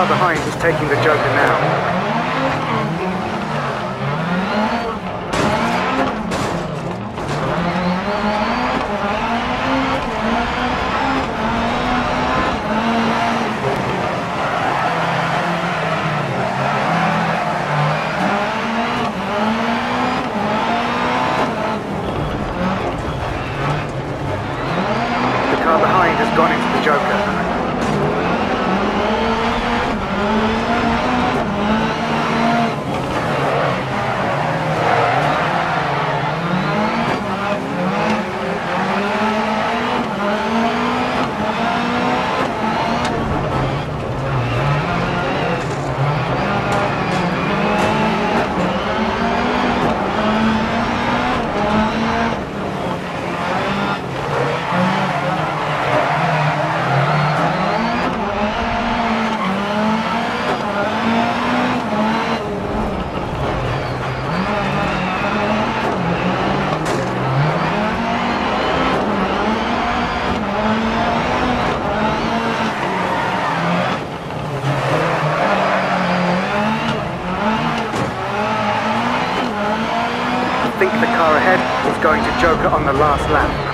car behind is taking the Joker now. The car behind has gone into the Joker. Think the car ahead is going to Joker on the last lap.